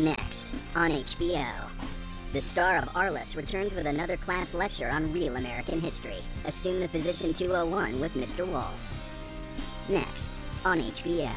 Next, on HBO. The star of Arliss returns with another class lecture on real American history. Assume the position 201 with Mr. Wuhl. Next, on HBO.